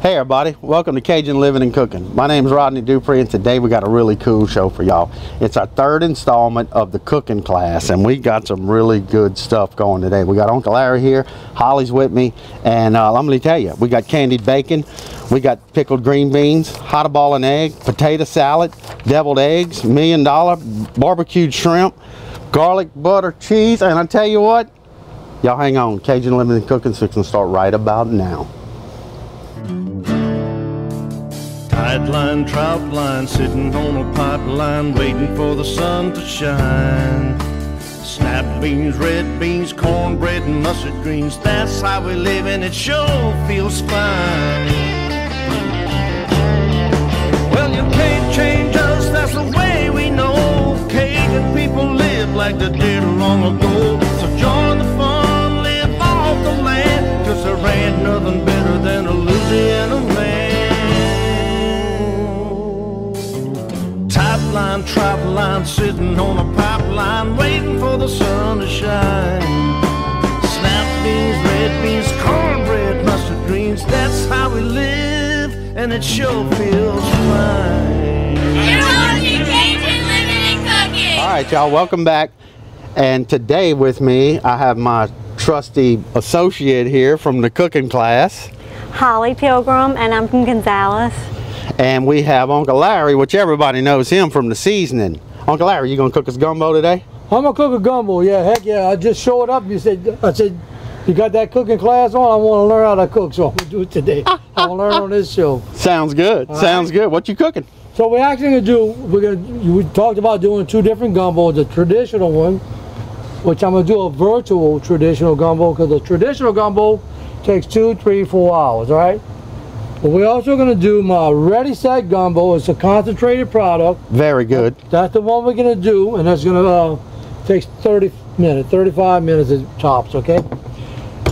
Hey everybody, welcome to Cajun Living and Cooking. My name is Rodney Dupree and today we got a really cool show for y'all. It's our third installment of the cooking class and we got some really good stuff going today. We got Uncle Larry here, Holly's with me, and uh, I'm to tell you, we got candied bacon, we got pickled green beans, hot ball and egg, potato salad, deviled eggs, million dollar, barbecued shrimp, garlic butter cheese, and I tell you what, y'all hang on, Cajun Living and Cooking's fixing to start right about now. Tide line, trout line, sitting on a pipeline, waiting for the sun to shine. Snap beans, red beans, cornbread, and mustard greens. That's how we live, and it sure feels fine. Well, you can't change us, that's the way we know. Cajun people live like they did long ago. Line, trap line, sitting on a pipeline, waiting for the sun to shine. Snap beans, red beans, cornbread, mustard greens, that's how we live, and it sure feels fine. You're watching Cajun Living Cooking. All right, y'all, welcome back. And today with me, I have my trusty associate here from the cooking class. Holly Pilgrim, and I'm from Gonzales. And we have Uncle Larry, which everybody knows him from the seasoning. Uncle Larry, you gonna cook us gumbo today? I'm gonna cook a gumbo. Yeah, heck yeah. I just showed up. You said, I said, you got that cooking class on. I want to learn how to cook, so I'm gonna do it today. I want to learn on this show. Sounds good. Sounds good. What you cooking? So we're actually gonna do. We're gonna. We talked about doing two different gumbos. The traditional one, which I'm gonna do a virtual traditional gumbo, because the traditional gumbo takes two, three, four hours. All right. But we're also gonna do my ready set gumbo. It's a concentrated product. Very good. That's the one we're gonna do, and that's gonna uh, takes 30 minutes, 35 minutes at tops, okay?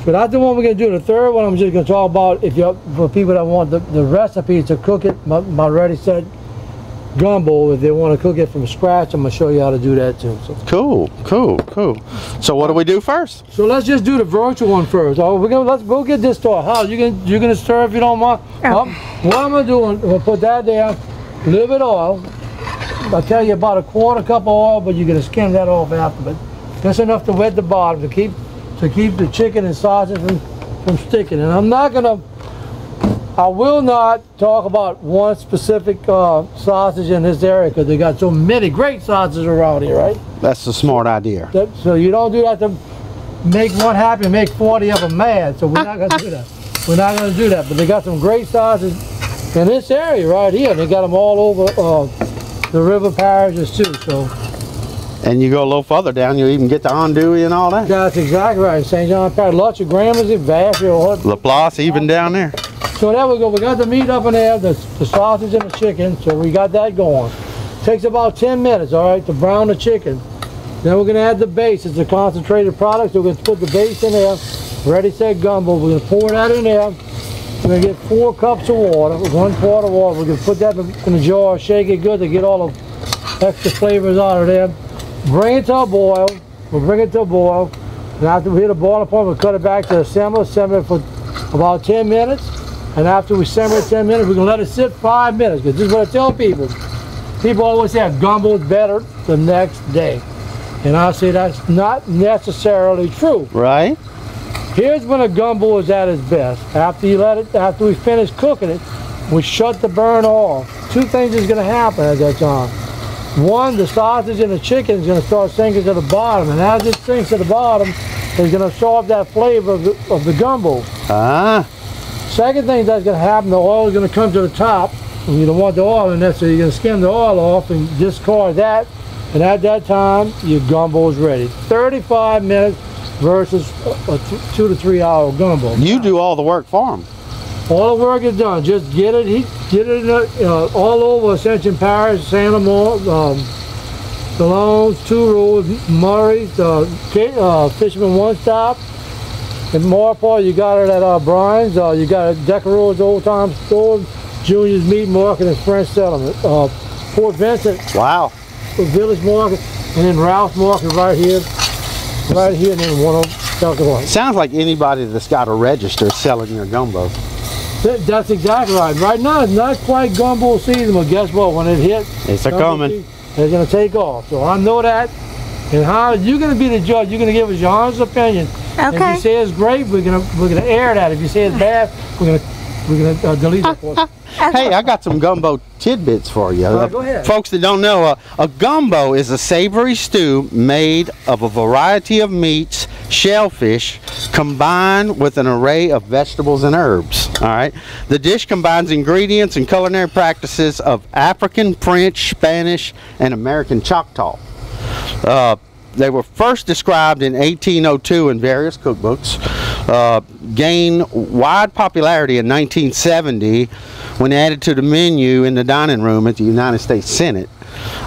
But that's the one we're gonna do. The third one, I'm just gonna talk about if you for people that want the, the recipe to cook it, my, my ready set gumbo. If they want to cook it from scratch, I'm gonna show you how to do that too. So, Cool, cool, cool. So what do we do first? so let's just do the virtual one first. Oh, we're gonna let's go get this started. How you gonna you're gonna stir if you don't mind? Um, what I'm gonna do, I'm gonna put that there, a little bit of oil. I'll tell you about a quarter cup of oil, but you're gonna skim that off after. But that's enough to wet the bottom to keep to keep the chicken and sausage from, from sticking. And I'm not gonna, I will not talk about one specific uh, sausage in this area because they got so many great sausages around here, right? That's a smart idea. That, so you don't do that to make one happy and make 40 of them mad. So we're not gonna do that. We're not gonna do that. But they got some great sausages in this area right here. They got them all over uh, the river parishes too. So And you go a little further down, you even get to andouille and all that. that's exactly right. St. John Parish, lots of Gramercy, Vacherie. Laplace even down there. So there we go. We got the meat up in there, the, the sausage and the chicken. So we got that going. Takes about 10 minutes, all right, to brown the chicken. Then we're gonna add the base. It's a concentrated product. So we're gonna put the base in there. Ready, set, gumbo. We're gonna pour that in there. We're gonna get four cups of water, one quart of water. We're gonna put that in the- jar, shake it good to get all the extra flavors out of there. Bring it to a boil. We'll bring it to a boil. And after we hit a boiling point, we'll cut it back to a simmer, simmer it for about 10 minutes. And after we simmer it 10 minutes, we're gonna let it sit five minutes. Because this is what I tell people. People always say gumbo's better the next day. And I say that's not necessarily true. Right? Here's when a gumbo is at its best. After you let it, after we finish cooking it, we shut the burn off. Two things is gonna happen at that time. One, the sausage and the chicken is gonna start sinking to the bottom, and as it sinks to the bottom, it's gonna absorb that flavor of the, of the gumbo. Ah, Second thing that's gonna happen, the oil is gonna come to the top, and you don't want the oil in there, so you're gonna skim the oil off and discard that, and at that time, your gumbo is ready. 35 minutes versus a, two to three hour gumbo. you do all the work for them. All the work is done. Just get it, he, get it uh, all over Ascension Parish, Santa Moore, um, Salones, Two Roads, Murray's, uh, uh, Fisherman One Stop. In Maurepas, you got it at uh, Brian's. Uh, you got it at Decaro's Old Time Store, Junior's Meat Market, and French Settlement. Uh, Port Vincent, Wow. the Village Market, and then Ralph Market right here, right here, and then one of Delta One. Sounds like anybody that's got a register selling your gumbo. Th- That's exactly right. Right now, it's not quite gumbo season, but guess what? When it hits, It's a gumbo coming. season, It's gonna take off. So I know that. And how you're gonna be the judge? You're gonna give us your honest opinion. If you say it's great, we're gonna we're gonna air that. If you say it's bad, we're gonna we're gonna uh, delete it. For you. Hey, I got some gumbo tidbits for you. right, go ahead. Folks that don't know, uh, a gumbo is a savory stew made of a variety of meats, shellfish, combined with an array of vegetables and herbs. All right. The dish combines ingredients and culinary practices of African, French, Spanish, and American Choctaw. Uh, they were first described in 1802 in various cookbooks, uh, gained wide popularity in 1970 when added to the menu in the dining room at the United States Senate.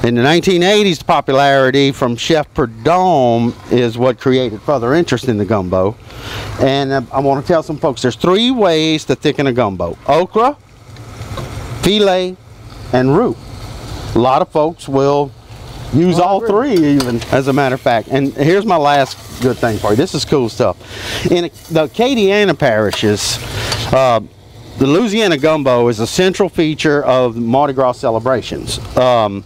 In the 1980s, the popularity from Chef Prudhomme is what created further interest in the gumbo. And uh, I want to tell some folks there's three ways to thicken a gumbo okra, filé, and roux. A lot of folks will use I all three even as a matter of fact. And here's my last good thing for you. This is cool stuff. In the acadiana parishes uh, the louisiana gumbo is a central feature of mardi gras celebrations. Um,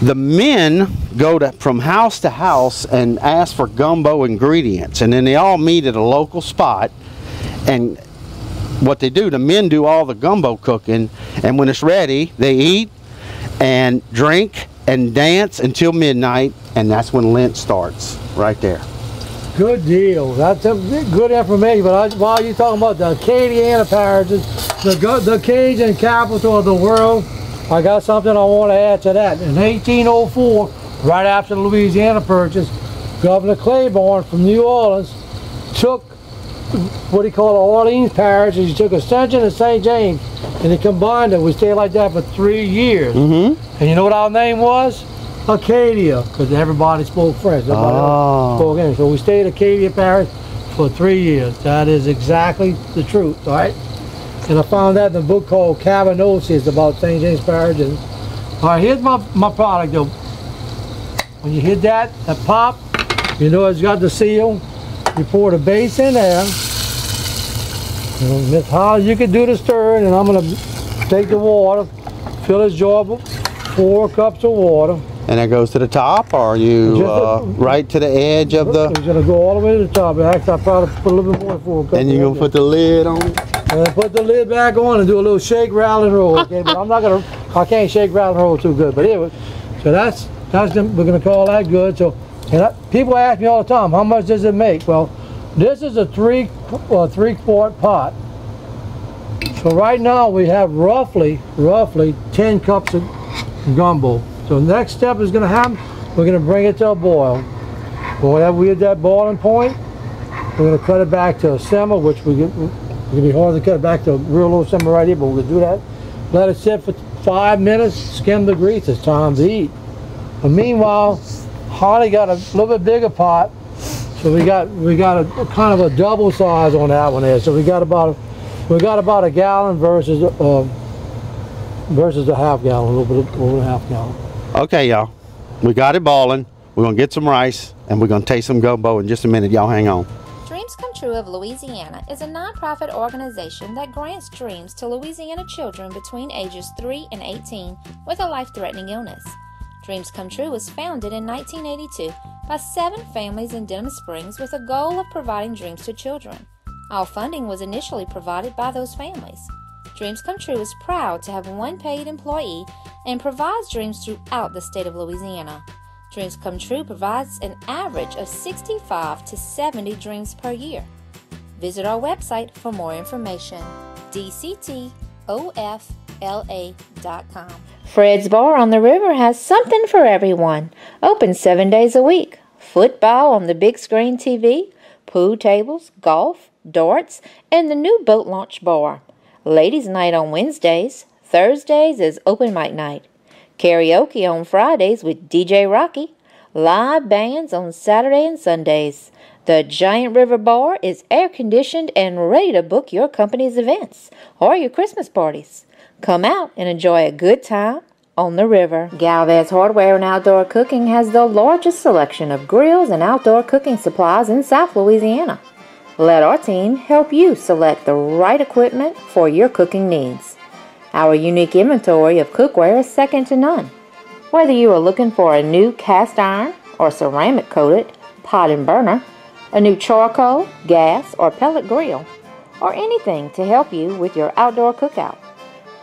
the men go to from house to house and ask for gumbo ingredients. And then they all meet at a local spot. And what they do the men do all the gumbo cooking. And when it's ready they eat and drink and dance until midnight and that's when lent starts right there Good deal. That's a good information. But I, while you're talking about the Acadiana parishes, the the Cajun capital of the world, I got something I want to add to that. In 1804, right after the Louisiana Purchase, Governor Claiborne from New Orleans took what he called the Orleans Parish. He took Ascension and St. James, and he combined it. We stayed like that for three years. mm-hmm And you know what our name was? Acadia, because everybody spoke French. Everybody Oh. spoke English. So we stayed at Acadia Parish for three years. That is exactly the truth, all right? And I found that in a book called Cabanocey about St. James Parish. And, all right, here's my, my product, though. When you hit that, that pop, you know it's got the seal. You pour the base in there. Miss Holly, you can do the stirring, and I'm going to take the water, fill this jar with four cups of water. and that goes to the top or are you a- uh, right to the edge of the It's gonna go all the way to the top. Actually, I probably put a little bit more than four cups. and you're gonna put the lid on it and put the lid back on and do a little shake, rattle, and roll. Okay, but I'm not gonna. I can't shake, rattle, and roll too good. But anyway, so that's that's the, we're gonna call that good. So, and I, people ask me all the time, how much does it make? Well, this is a three uh, three quart pot. So right now we have roughly roughly 10 cups of gumbo. So next step is gonna happen. We're gonna bring it to a boil. Whenever we hit that boiling point, we're gonna cut it back to a simmer, which we get, it's gonna be hard to cut it back to a real low simmer right here, but we're gonna do that. Let it sit for five minutes, skim the grease, it's time to eat. But meanwhile, Holly got a little bit bigger pot, so we got we got a, a kind of a double size on that one there. So we got about we got about a gallon versus uh, versus a half gallon, a little bit over a half gallon. okay y'all we got it balling we're gonna get some rice and we're gonna taste some gumbo in just a minute y'all hang on Dreams Come True of Louisiana is a nonprofit organization that grants dreams to Louisiana children between ages 3 and 18 with a life threatening illness. Dreams Come True was founded in 1982 by seven families in Denham Springs with a goal of providing dreams to children. All funding was initially provided by those families. Dreams Come True is proud to have one paid employee and provides dreams throughout the state of Louisiana. Dreams Come True provides an average of 65 to 70 dreams per year. Visit our website for more information dctofla.com. Fred's Bar on the River has something for everyone. Open seven days a week. Football on the big screen TV, pool tables, golf, darts, and the new boat launch bar. Ladies' night on Wednesdays. Thursdays is open mic night. Karaoke on Fridays with DJ Rocky. Live bands on Saturday and Sundays. The Giant River Bar is air conditioned and ready to book your company's events or your Christmas parties. Come out and enjoy a good time on the river. Galvez Hardware and Outdoor Cooking has the largest selection of grills and outdoor cooking supplies in South Louisiana. Let our team help you select the right equipment for your cooking needs. Our unique inventory of cookware is second to none. Whether you are looking for a new cast iron or ceramic coated pot and burner, a new charcoal, gas, or pellet grill, or anything to help you with your outdoor cookout,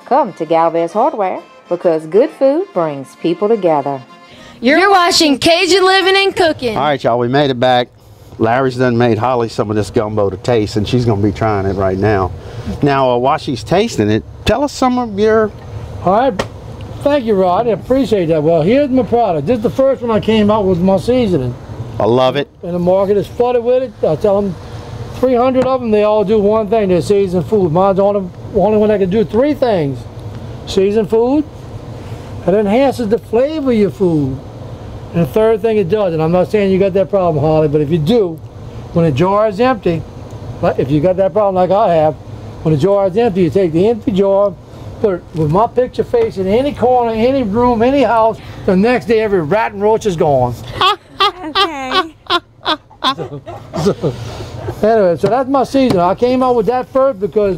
come to Galvez Hardware because good food brings people together. You're watching Cajun Living and Cooking. All right, y'all, we made it back. Larry's done made Holly some of this gumbo to taste, and she's going to be trying it right now. Now, uh, while she's tasting it, tell us some of your. All right. Thank you, Rod. I appreciate that. Well, here's my product. This is the first one I came out with my seasoning. I love it. And the market is flooded with it. I tell them 300 of them, they all do one thing. They season food. Mine's the only, only one that can do three things. Season food. It enhances the flavor of your food. And the third thing it does, and I'm not saying you got that problem, Holly, but if you do, when a jar is empty, like if you got that problem like I have, when the jar is empty, you take the empty jar, put it with my picture face in any corner, any room, any house, the next day every rat and roach is gone. Ah, Anyway, so that's my season. I came out with that first because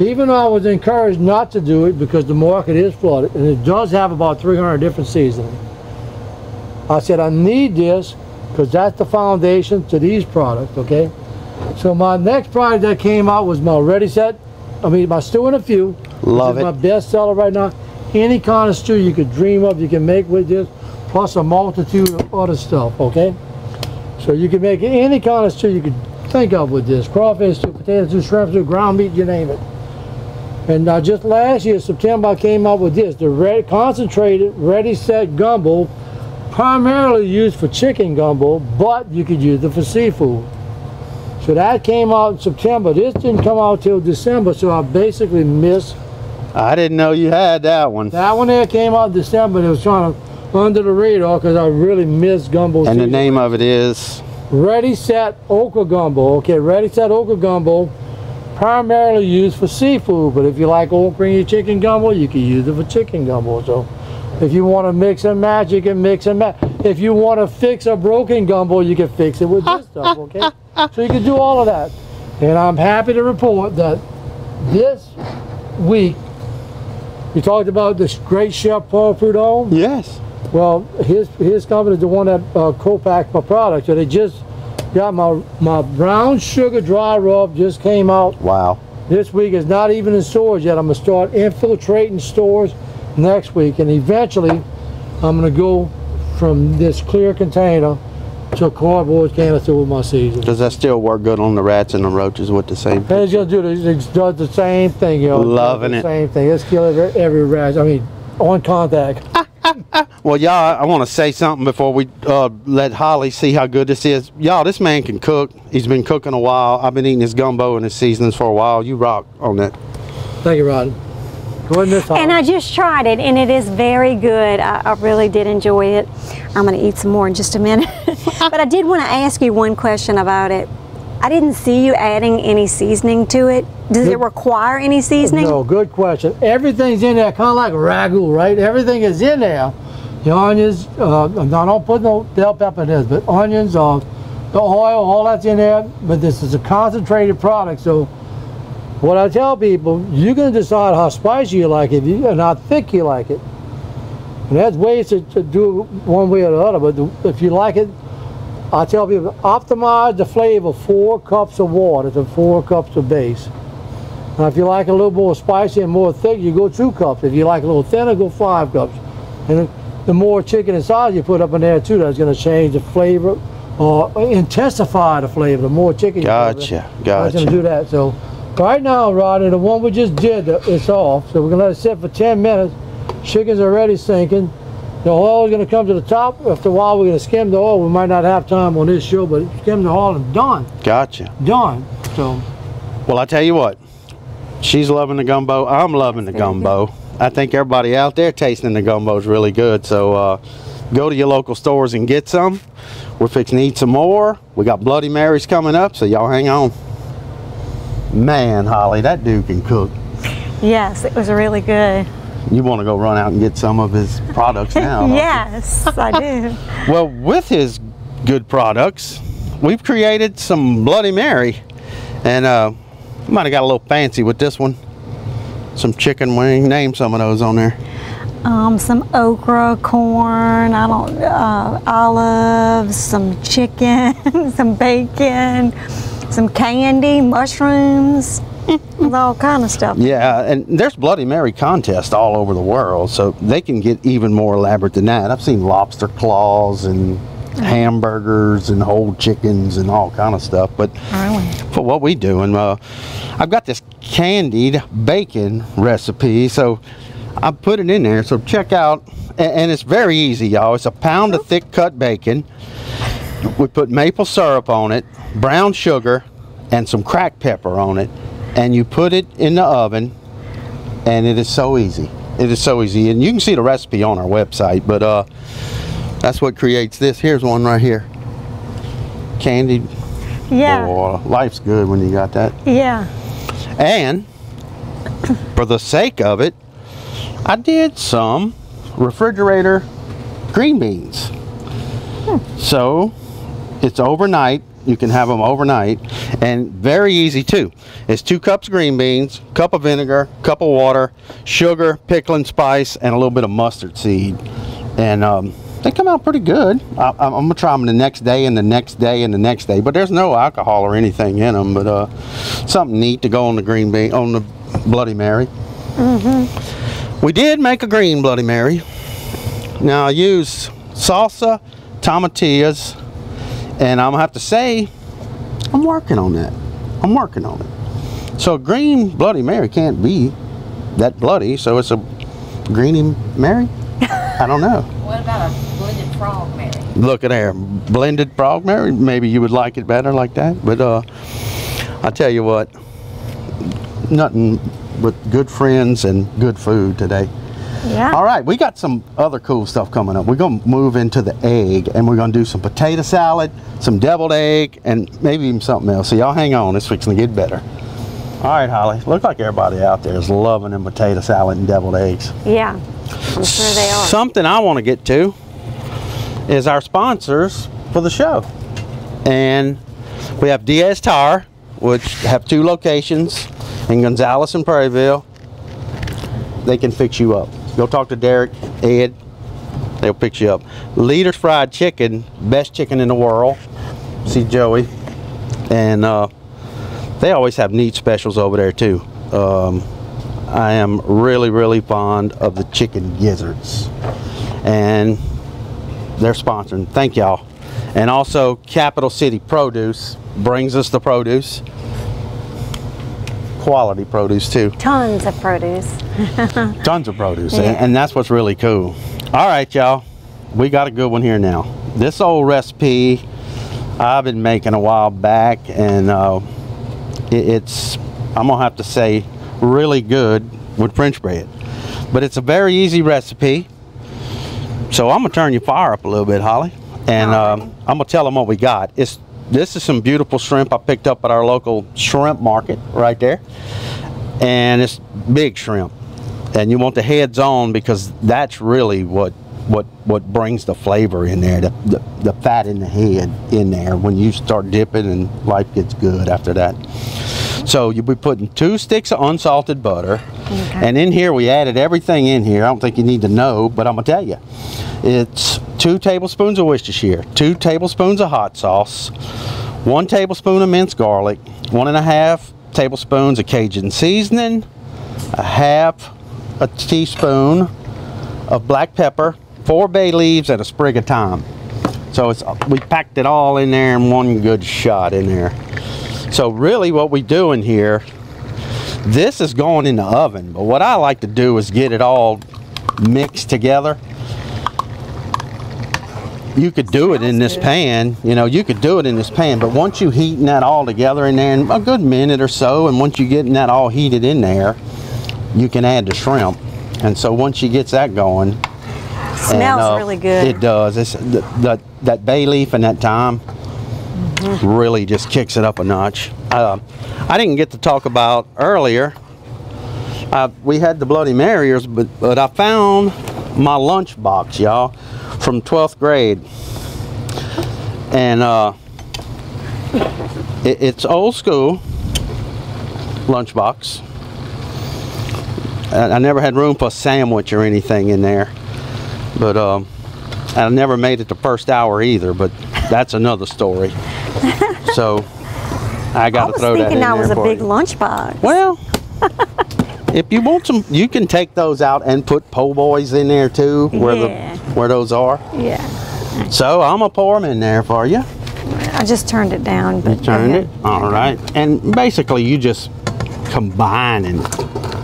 even though I was encouraged not to do it because the market is flooded and it does have about 300 different seasons. I said I need this because that's the foundation to these products, okay? So my next product that came out was my Ready Set, I mean my stew and a few. Love it. my best seller right now. Any kind of stew you could dream of, you can make with this, plus a multitude of other stuff, okay? So you can make any kind of stew you could think of with this. Crawfish stew, potato stew, shrimp stew, ground meat, you name it. And uh, just last year, September, I came up with this, the red, concentrated, ready set gumbo, primarily used for chicken gumbo, but you could use it for seafood. So that came out in September. This didn't come out till December, so I basically missed. I didn't know you had that one. That one there came out in December, it was trying to under the radar because I really miss gumbo And the name of it is. Ready Set Okra Gumbo. Okay, Ready Set Okra Gumbo, primarily used for seafood, but if you like okra in your chicken gumbo, you can use it for chicken gumbo. So if you want to mix and match, you can mix and match. If you want to fix a broken gumbo, you can fix it with this stuff, okay? So you can do all of that. And I'm happy to report that this week, we talked about this great chef Paul Prudhomme. Yes. Well, his his company is the one that uh, co-packed my product. So they just got my my brown sugar dry rub just came out Wow. this week. is not even in stores yet. I'm gonna start infiltrating stores next week, and eventually I'm gonna go from this clear container to a cardboard canister with my season. Does that still work good on the rats and the roaches with the same? And it's gonna do the, it does the same thing, you know. Loving the it. Same thing. It's killing every, every rat. I mean, on contact. Well, y'all, I want to say something before we uh, let Holly see how good this is. Y'all, this man can cook. He's been cooking a while. I've been eating his gumbo and his seasonings for a while. You rock on that. Thank you, Rod. Go ahead, Miss Holly. And I just tried it, and it is very good. I, I really did enjoy it. I'm going to eat some more in just a minute. but I did want to ask you one question about it. I didn't see you adding any seasoning to it. Does it require any seasoning? No, good question. Everything's in there, kind of like ragu, right? Everything is in there. The onions, uh, I don't put no bell pepper in this, but onions, uh, the oil, all that's in there. But this is a concentrated product, so what I tell people, you can decide how spicy you like it and how thick you like it. And there's ways to, to do it one way or the other, but the, if you like it, I tell people optimize the flavor four cups of water to four cups of base. Now, if you like a little more spicy and more thick, you go two cups. If you like a little thinner, go five cups. And the- more chicken and sauce you put up in there too, that's going to change the flavor or intensify the flavor. The more chicken you put Gotcha, in, that's going to do that. So right now, Rodney, the one we just did, uh, it's off. So we're going to let it sit for 10 minutes. Chickens already sinking. The oil is going to come to the top. After a while, we're going to skim the oil. We might not have time on this show, but skim the oil and done. Gotcha. Done. So Well, I tell you what, she's loving the gumbo. I'm loving the gumbo. I think everybody out there tasting the gumbo is really good. So uh, go to your local stores and get some. We're fixing to eat some more. We got Bloody Marys coming up, so y'all hang on. Man, Holly, that dude can cook. Yes, it was really good. You want to go run out and get some of his products now? Yes, I do. Well, with his good products, we've created some Bloody Mary. And uh, might have got a little fancy with this one. Some chicken wing. Name some of those on there. Um, some okra, corn, I don't, uh, olives, some chicken, some bacon, some candy, mushrooms, with all kind of stuff. Yeah, and there's Bloody Mary contests all over the world, so they can get even more elaborate than that. I've seen lobster claws and hamburgers and whole chickens and all kind of stuff. But Really? for what we doing, uh, I've got this candied bacon recipe, so I put it in there. So check out, a- and it's very easy, y'all. It's a pound of thick cut bacon. We put maple syrup on it, brown sugar, and some cracked pepper on it, and you put it in the oven, and it is so easy. It is so easy, and you can see the recipe on our website. But uh, that's what creates this. Here's one right here. Candied. Yeah, Oh, life's good when you got that. yeah. And for the sake of it, I did some refrigerator green beans. So it's overnight. You can have them overnight and very easy too. It's two cups green beans, cup of vinegar, cup of water, sugar, pickling spice, and a little bit of mustard seed. And um, they come out pretty good. I, I'm gonna try them the next day and the next day and the next day. But there's no alcohol or anything in them. But uh, something neat to go on the green bean on the Bloody Mary. Mm -hmm. We did make a green Bloody Mary. Now I used salsa, tomatillas, and I'm gonna have to say, I'm working on that. I'm working on it. So a green Bloody Mary can't be that bloody, so it's a greeny Mary? I don't know. What about a blended frog, Mary? Look at there, blended frog Mary. Maybe you would like it better like that, but uh, I tell you what, nothing but good friends and good food today. Yeah. All right, we got some other cool stuff coming up. We're going to move into the egg and we're going to do some potato salad, some deviled egg, and maybe even something else. So y'all hang on, it's fixing to get better. All right, Holly, look like everybody out there is loving them potato salad and deviled eggs. Yeah. I'm sure they are. Something I want to get to is our sponsors for the show. And we have Diaz Tire, which have two locations in Gonzales and Prairieville. They can fix you up. Go talk to Derek, Ed, they'll pick you up. Leader's Fried Chicken, best chicken in the world. See Joey. And uh, they always have neat specials over there too. Um, I am really, really fond of the chicken gizzards. And they're sponsoring. Thank y'all. And also, Capital City Produce brings us the produce. Quality produce too. Tons of produce. Tons of produce. Yeah. And, and that's what's really cool. All right, y'all. We got a good one here now. This old recipe I've been making a while back, and uh, it- it's, I'm to have to say, really good with French bread. But it's a very easy recipe. So I'm to turn your fire up a little bit, Holly. And um, I'm to tell them what we got. It's This is some beautiful shrimp I picked up at our local shrimp market right there. And it's big shrimp. And you want the heads on because that's really what what what brings the flavor in there, the, the, the fat in the head in there when you start dipping and life gets good after that. So you'll be putting two sticks of unsalted butter. And in here we added everything in here. I don't think you need to know, but I'm gonna tell you. It's two tablespoons of Worcestershire, two tablespoons of hot sauce, one tablespoon of minced garlic, one and a half tablespoons of Cajun seasoning, a half a teaspoon of black pepper, four bay leaves, and a sprig of thyme. So it's we packed it all in there in one good shot in there. So really what we're doing here, this is going in the oven, but what I like to do is get it all mixed together. You could do it in this pan, you know, you could do it in this pan, but once you heating that all together in there in a good minute or so, and once you getting that all heated in there, you can add the shrimp. And so once you gets that going, Smells and, uh, really good. It does. It's the, the, that bay leaf and that thyme really just kicks it up a notch. Uh, I didn't get to talk about earlier. Uh, we had the Bloody Marys, but but I found my lunch box, y'all, from 12th grade, and uh, it, it's old school. lunchbox. I, I never had room for a sandwich or anything in there, but um, I never made it the first hour either. But that's another story. so I got to was throw that in thinking that there was a big lunchbox. Well, if you want some, you can take those out and put po' boys in there too, where Yeah. Where those are. Yeah. So I'm gonna pour them in there for you. I just turned it down. But Turn go it. All right. And basically, you just combine and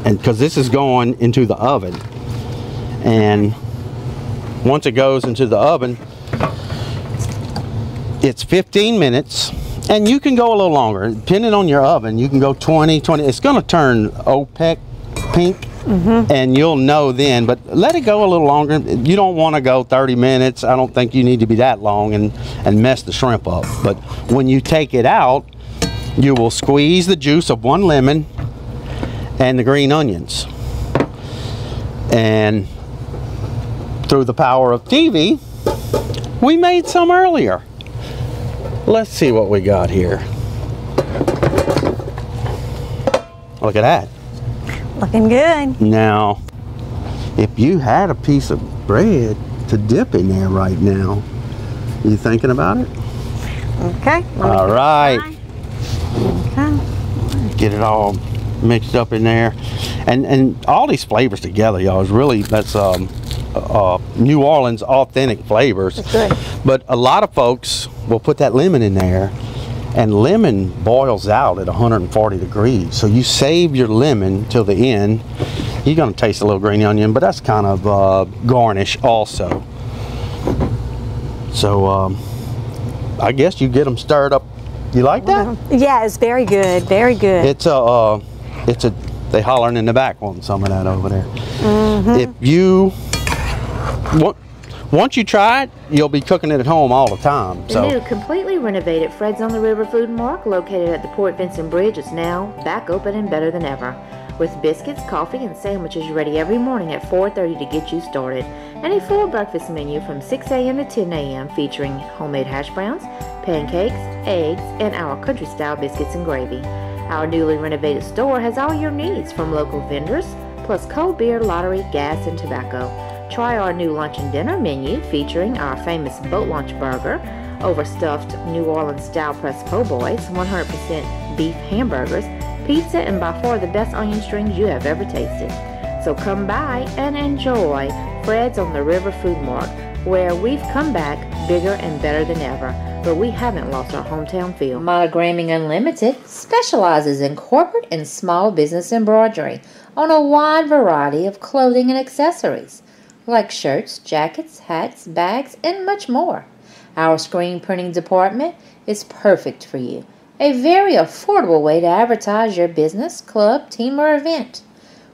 and because this is going into the oven, and once it goes into the oven, it's 15 minutes. And you can go a little longer, depending on your oven. You can go 20, 20. It's going to turn opaque pink, Mm-hmm. and you'll know then. But let it go a little longer. You don't want to go 30 minutes. I don't think you need to be that long and and mess the shrimp up. But when you take it out, you will squeeze the juice of one lemon and the green onions. And through the power of TV, we made some earlier. Let's see what we got here. Look at that. Looking good. Now, if you had a piece of bread to dip in there right now, you thinking about it? Okay. All right. get Okay. Get it all mixed up in there, and and all these flavors together, y'all is really that's um, uh, New Orleans authentic flavors. good. But a lot of folks will put that lemon in there, and lemon boils out at 140 degrees. So you save your lemon till the end. You're gonna taste a little green onion, but that's kind of uh, garnish also. So um, I guess you get them stirred up. You like that? Yeah, it's very good. Very good. It's a, uh, it's a, they hollering in the back wanting some of that over there. Mm-hmm. If you, want, once you try it, you'll be cooking it at home all the time. The new completely renovated Fred's on the River Food Mark, located at the Port Vincent Bridge, is now back open and better than ever. With biscuits, coffee, and sandwiches ready every morning at 4.30 to get you started. And a full breakfast menu from 6 a.m. to 10 a.m. featuring homemade hash browns, pancakes, eggs, and our country-style biscuits and gravy. Our newly renovated store has all your needs from local vendors, plus cold beer, lottery, gas, and tobacco. Try our new lunch and dinner menu featuring our famous boat launch burger, overstuffed New Orleans style pressed po' boys, 100% beef hamburgers, pizza, and by far the best onion strings you have ever tasted. So come by and enjoy Fred's on the River Food Mart, where we've come back bigger and better than ever, but we haven't lost our hometown feel. Monogramming Unlimited specializes in corporate and small business embroidery on a wide variety of clothing and accessories, like shirts, jackets, hats, bags, and much more. Our screen printing department is perfect for you. A very affordable way to advertise your business, club, team, or event.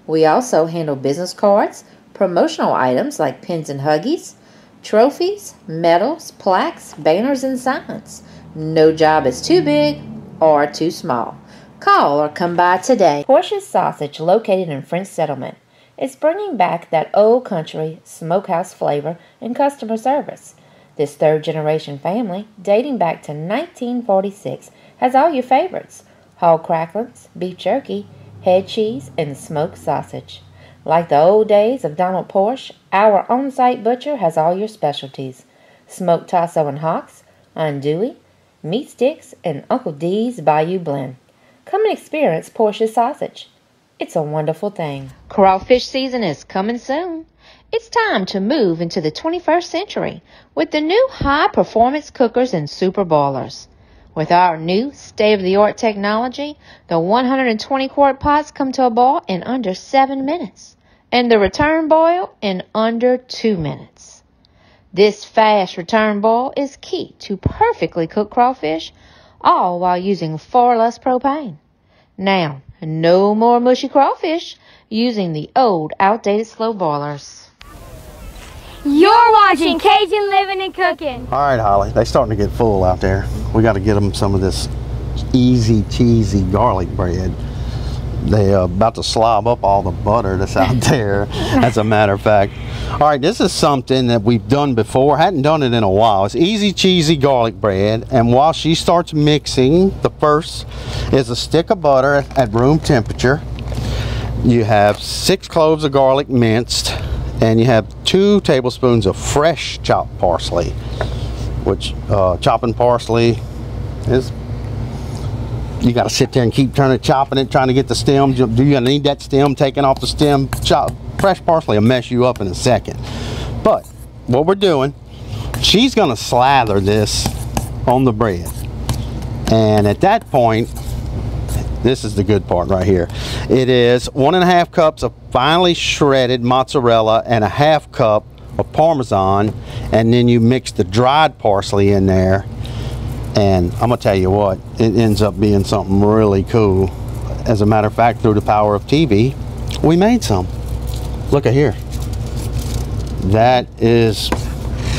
We also handle business cards, promotional items like pins and huggies, trophies, medals, plaques, banners, and signs. No job is too big or too small. Call or come by today. Portia's Sausage, located in French Settlement, is bringing back that old country smokehouse flavor and customer service. This third generation family, dating back to 1946, has all your favorites hog cracklings, beef jerky, head cheese, and smoked sausage. Like the old days of Donald Porsche, our on site butcher has all your specialties smoked tasso and hocks, andouille, meat sticks, and Uncle D's Bayou Blend. Come and experience Portia's sausage. It's a wonderful thing. Crawfish season is coming soon. It's time to move into the 21st century with the new high performance cookers and super boilers. With our new state of the art technology, the 120 quart pots come to a boil in under 7 minutes, and the return boil in under 2 minutes. This fast return boil is key to perfectly cooked crawfish, all while using far less propane. Now, no more mushy crawfish using the old outdated slow boilers. You're watching Cajun Living and Cooking. all right, Holly, they're starting to get full out there. We got to get them some of this easy cheesy garlic bread. They uh, about to slob up all the butter that's out there as a matter of fact. All right this is something that we've done before. Hadn't done it in a while. It's easy cheesy garlic bread and while she starts mixing the first is a stick of butter at room temperature. You have six cloves of garlic minced and you have two tablespoons of fresh chopped parsley which uh, chopping parsley is you got to sit there and keep turning chopping it trying to get the stem. Do you need that stem taken off the stem? Chop fresh parsley will mess you up in a second. But what we're doing she's going to slather this on the bread. And at that point this is the good part right here. It is one and a half cups of finely shredded mozzarella and a half cup of parmesan and then you mix the dried parsley in there and I'm gonna tell you what it ends up being something really cool. As a matter of fact through the power of TV we made some. Look at here. That is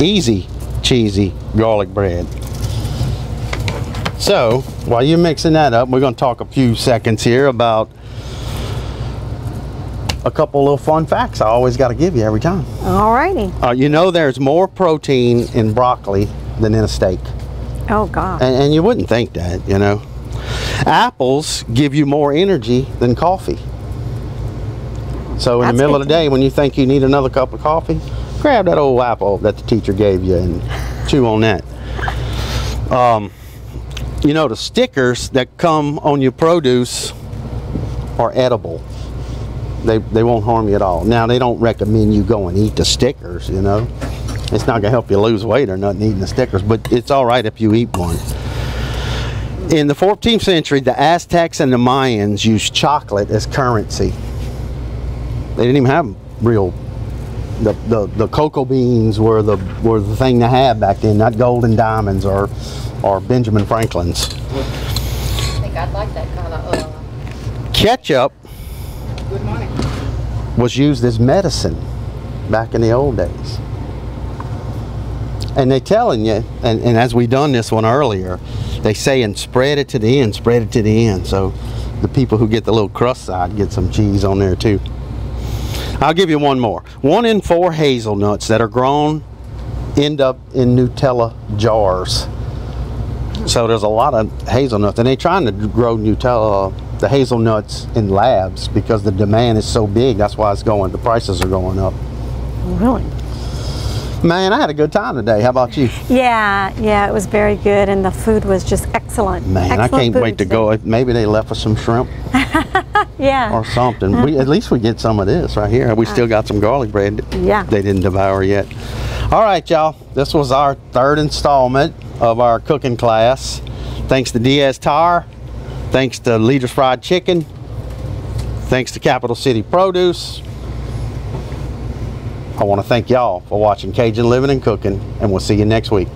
easy cheesy garlic bread. So while you're mixing that up we're going to talk a few seconds here about a couple little fun facts I always got to give you every time. Alrighty. uh, you know there's more protein in broccoli than in a steak Oh God. and, and you wouldn't think that you know. Apples give you more energy than coffee. So in That's the middle of the day when you think you need another cup of coffee grab that old apple that the teacher gave you and chew on that. Um, you know the stickers that come on your produce are edible. They, they won't harm you at all. Now they don't recommend you go and eat the stickers you know it's not gonna help you lose weight or nothing eating the stickers but it's all right if you eat one in the 14th century the aztecs and the mayans used chocolate as currency they didn't even have real the, the, the cocoa beans were the were the thing to have back then not gold and diamonds or or benjamin franklin's I think I'd like that kind of. Uh, ketchup was used as medicine back in the old days. And they're telling you, and, and as we done this one earlier, they say and spread it to the end, spread it to the end. So the people who get the little crust side get some cheese on there too. I'll give you one more. One in four hazelnuts that are grown end up in Nutella jars. So there's a lot of hazelnuts, and they're trying to grow Nutella, the hazelnuts in labs because the demand is so big. That's why it's going. The prices are going up. Really? Man, I had a good time today. How about you? Yeah, yeah, it was very good, and the food was just excellent. Man, I can't wait to today. go. Maybe they left us some shrimp Yeah. or something. We, at least we get some of this right here. We still got some garlic bread. Yeah. They didn't devour yet. All right, y'all. This was our third installment of our cooking class. Thanks to Diaz Tire. Thanks to Leader's Fried Chicken. Thanks to Capital City Produce. I want to thank y'all for watching Cajun Living and Cooking, and we'll see you next week.